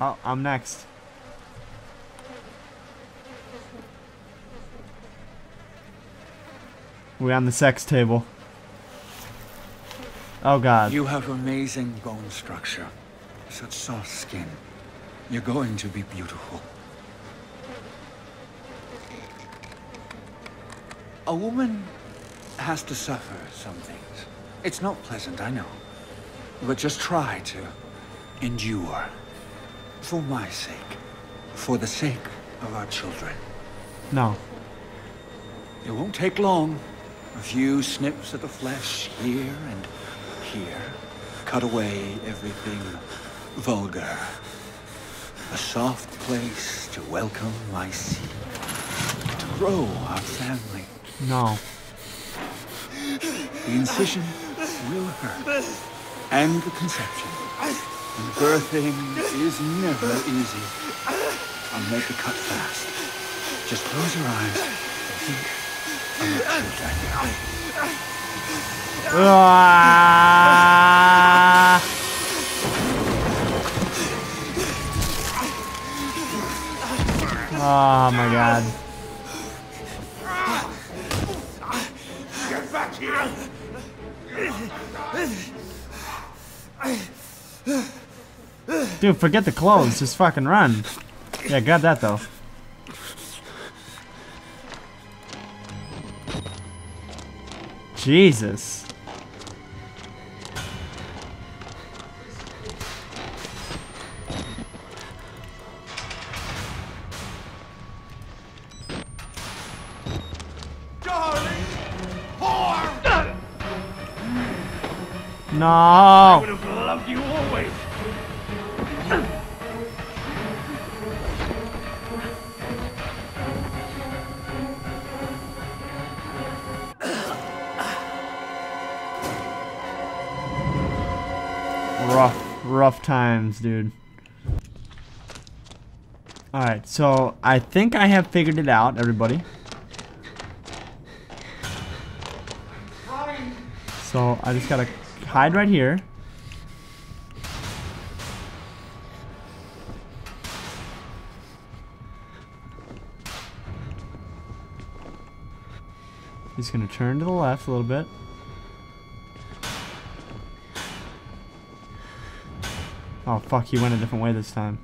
Oh, I'm next. We on the sex table. Oh god. You have amazing bone structure. Such soft skin. You're going to be beautiful. A woman has to suffer some things. It's not pleasant, I know. But just try to endure. For my sake. For the sake of our children. No. It won't take long. A few snips of the flesh here and here. Cut away everything vulgar. A soft place to welcome my seed. To grow our family. No. The incision will hurt. And the conception. And birthing is never easy. I'll make the cut fast. Just close your eyes and think of your children. Ah! Oh my god. Get back here! Dude, forget the clothes. Just fucking run. Yeah, grab that though. Jesus. No. would have loved you always! Rough, rough times, dude. Alright, so I think I have figured it out, everybody. So I just gotta hide right here. He's gonna turn to the left a little bit. Oh fuck, he went a different way this time.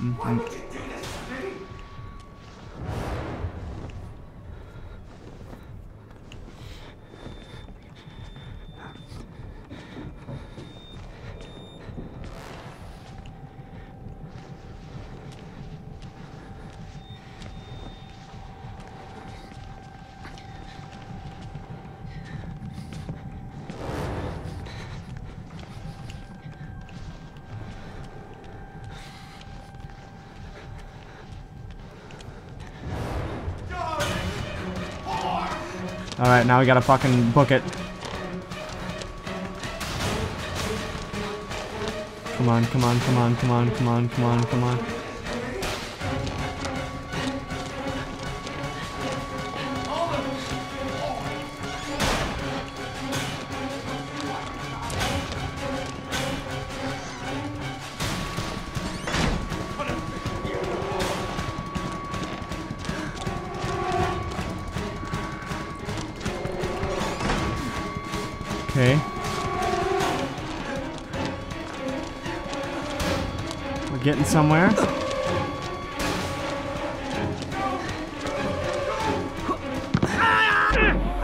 Mhm. Alright, now we gotta fucking book it. Come on, come on, come on, come on, come on, come on, come on. Getting somewhere.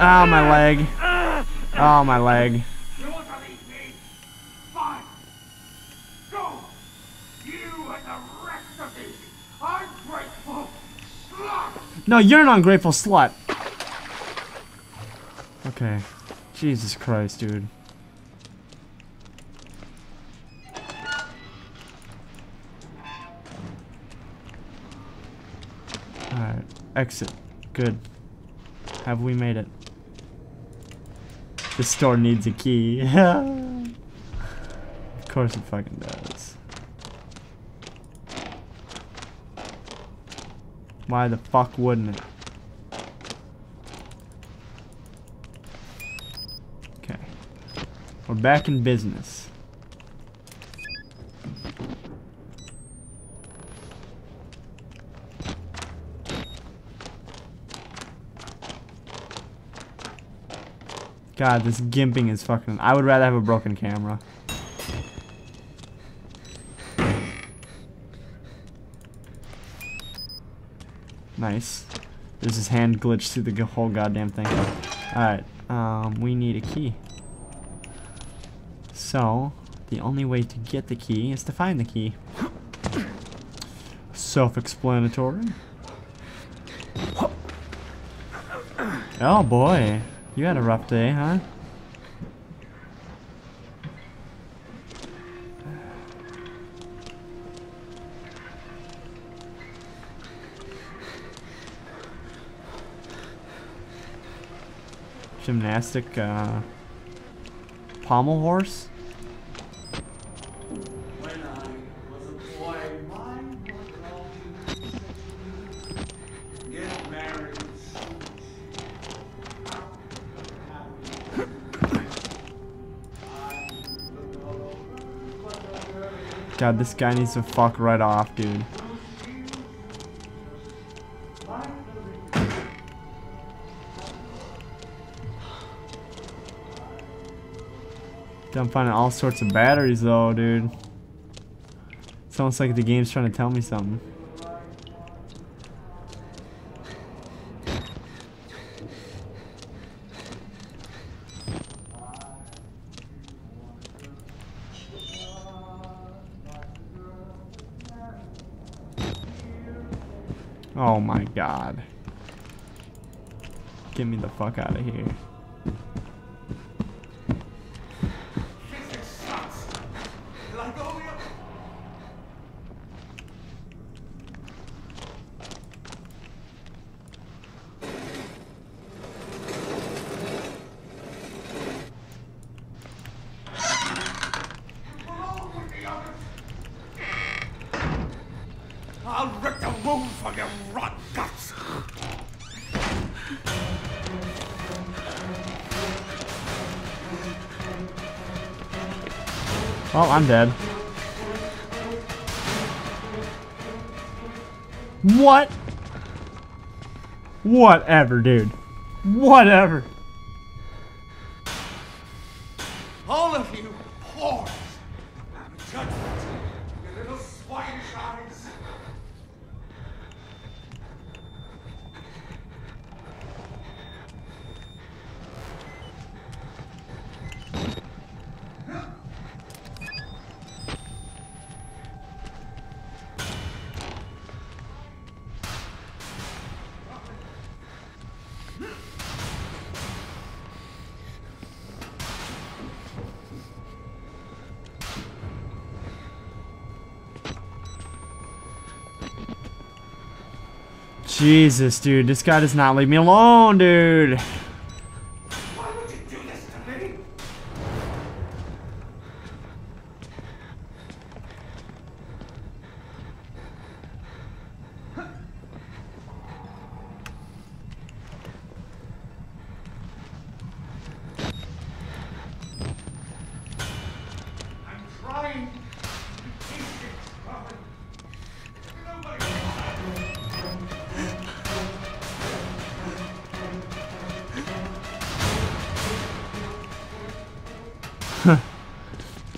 Oh, my leg. Oh, my leg. No, you're an ungrateful slut. Okay. Jesus Christ, dude. Exit. Good. Have we made it? This store needs a key. of course it fucking does. Why the fuck wouldn't it? Okay. We're back in business. God, this gimping is fucking. I would rather have a broken camera. Nice. There's his hand glitched through the whole goddamn thing. Alright, um, we need a key. So, the only way to get the key is to find the key. Self-explanatory. Oh boy, you had a rough day, huh? Gymnastic, uh, pommel horse? God, this guy needs to fuck right off, dude. I'm finding all sorts of batteries though, dude. It's almost like the game's trying to tell me something. Oh my god. Get me the fuck out of here. Physics sucks. Like all the other. Along with the others. I'll wound from your rotten guts. Oh, I'm dead. What? Whatever, dude. Whatever. Jesus, dude. This guy does not leave me alone, dude.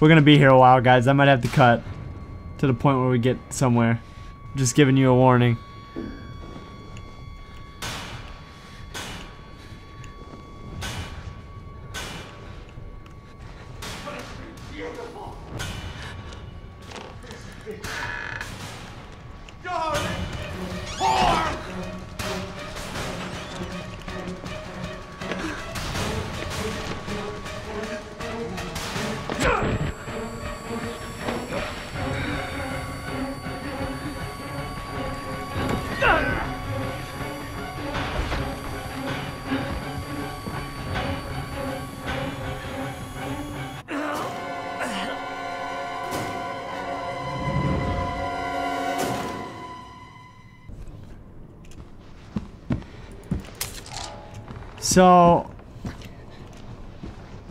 We're gonna be here a while, guys. I might have to cut to the point where we get somewhere. Just giving you a warning. So,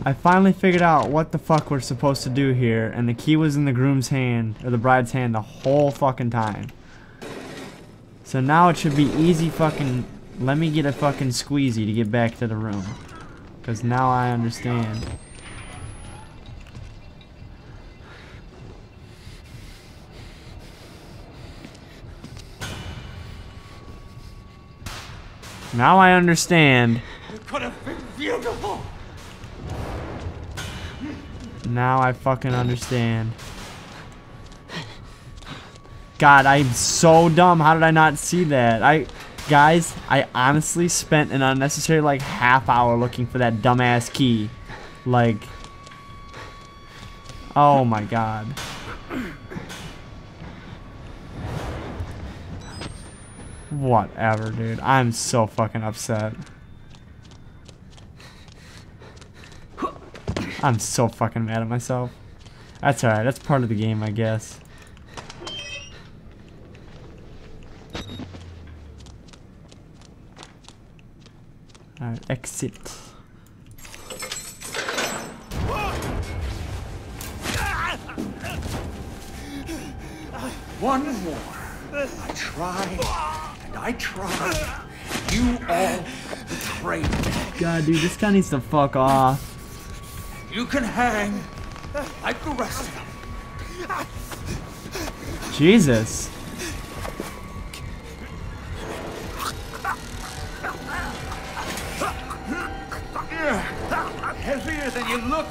I finally figured out what the fuck we're supposed to do here, and the key was in the groom's hand, or the bride's hand, the whole fucking time. So now it should be easy fucking. Let me get a fucking squeezy to get back to the room. Because now I understand. Now I understand. Now I fucking understand. God, I'm so dumb. How did I not see that? I, guys, I honestly spent an unnecessary like half hour looking for that dumbass key. Like, oh my god. Whatever, dude. I'm so fucking upset. I'm so fucking mad at myself. That's alright. That's part of the game, I guess. Alright, exit. One more. I tried, and I tried. You all betrayed me. God, dude, this guy needs to fuck off. You can hang like the rest of them. Jesus. Heavier than you look.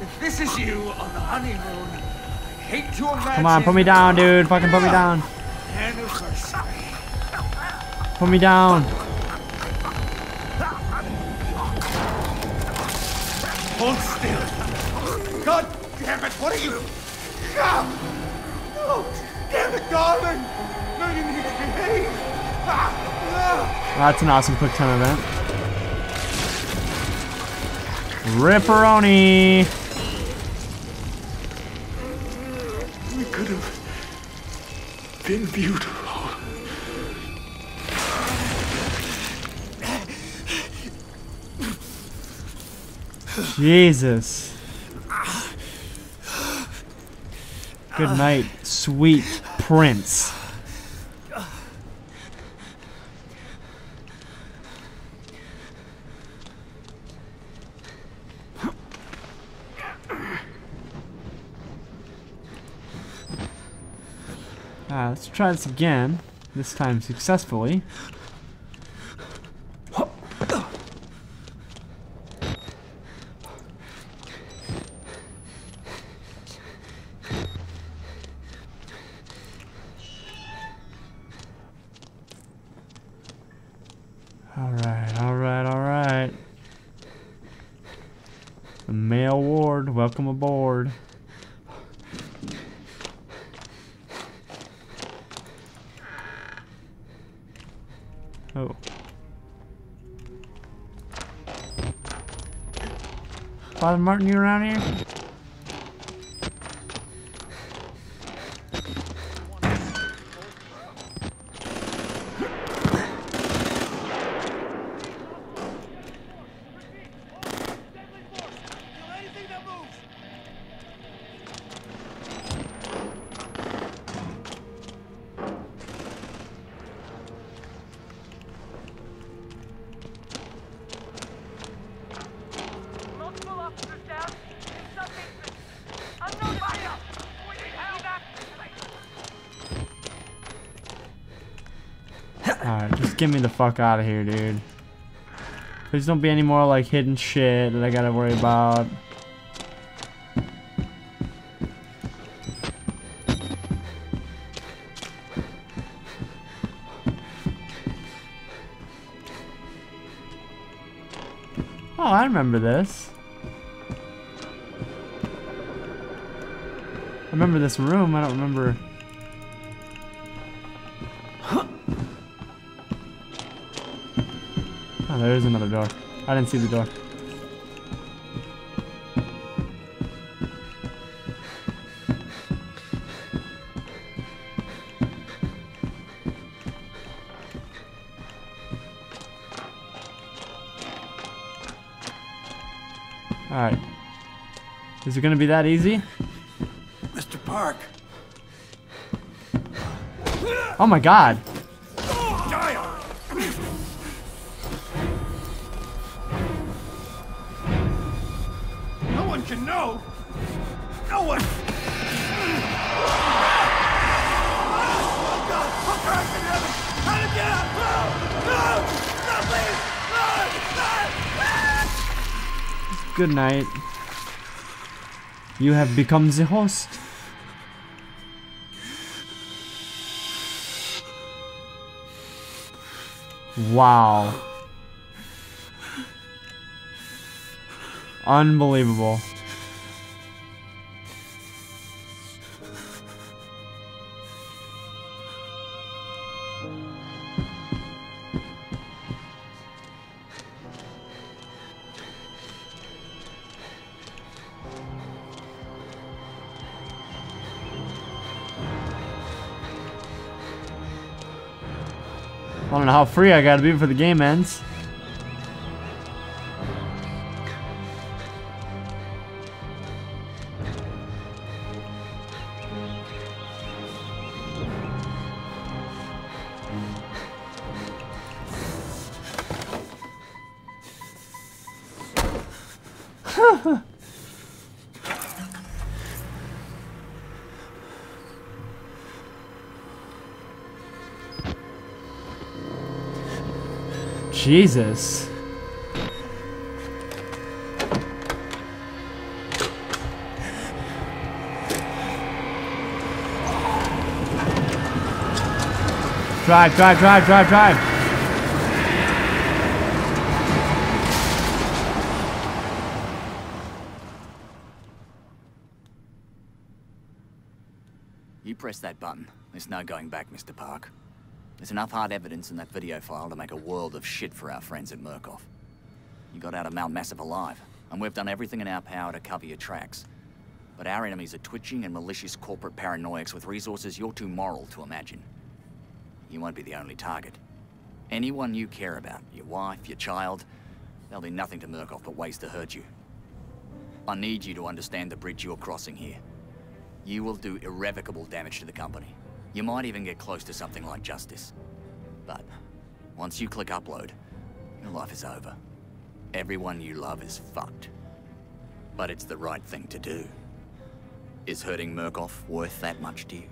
If this is you on the honeymoon, I hate to imagine. Come on, put me down, dude. Fucking put me down. Put me down. Hold still. God damn it, what are you? Ah! No! Damn it, darling! No, you need to behave! Ah! Ah! That's an awesome quick time event. Ripperoni. We could have been beautiful. Jesus. Good night, sweet prince. Uh, let's try this again. This time successfully. Alright, alright, alright. The male ward, welcome aboard. Oh. Father Martin, you around here? Get me the fuck out of here, dude. Please don't be any more like hidden shit that I gotta worry about. Oh, I remember this. I remember this room, I don't remember. There is another door. I didn't see the door. Alright. Is it gonna be that easy? Mr. Park. Oh my god. Good night. You have become the host. Wow. Unbelievable. I don't know how free I gotta be before the game ends. Jesus. Drive, drive, drive, drive, drive. You press that button. There's no going back, Mr. Park. There's enough hard evidence in that video file to make a world of shit for our friends at Murkoff. You got out of Mount Massive alive, and we've done everything in our power to cover your tracks. But our enemies are twitching and malicious corporate paranoics with resources you're too moral to imagine. You won't be the only target. Anyone you care about, your wife, your child, they'll do nothing to Murkoff but ways to hurt you. I need you to understand the bridge you're crossing here. You will do irrevocable damage to the company. You might even get close to something like justice. But once you click upload, your life is over. Everyone you love is fucked. But it's the right thing to do. Is hurting Murkoff worth that much to you?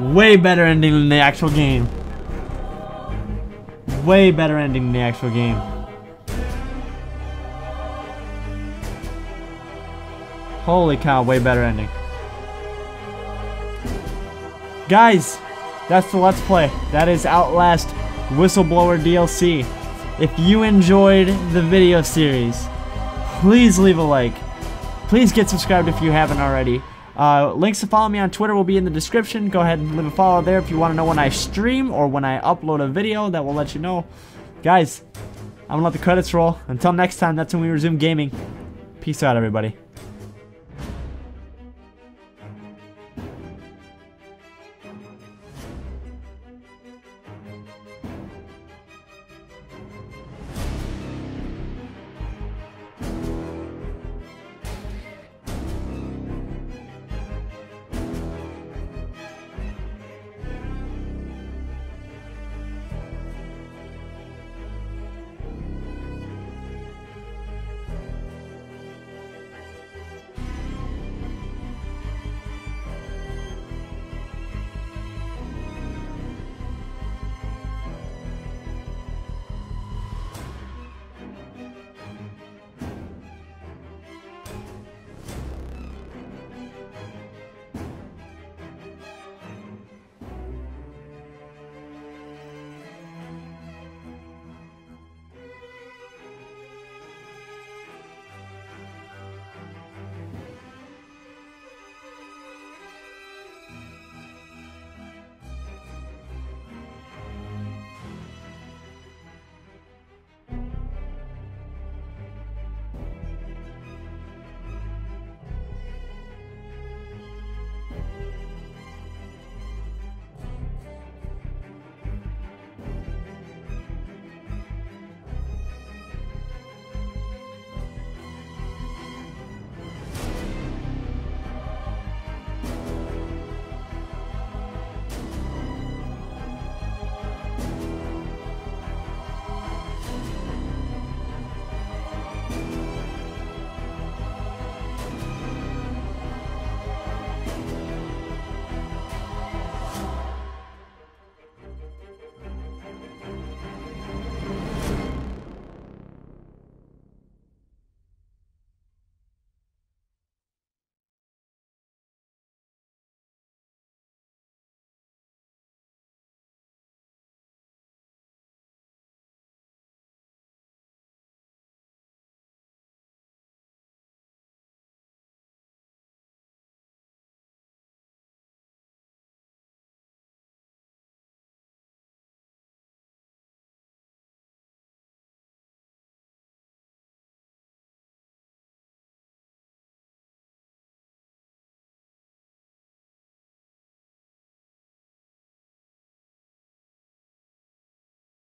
Way better ending than the actual game. Way better ending than the actual game. Holy cow, way better ending. Guys, that's the Let's Play. That is Outlast Whistleblower DLC. If you enjoyed the video series, please leave a like. Please get subscribed if you haven't already. Uh, links to follow me on Twitter will be in the description. Go ahead and leave a follow there if you want to know when I stream or when I upload a video. That will let you know. Guys, I'm going to let the credits roll. Until next time, that's when we resume gaming. Peace out, everybody.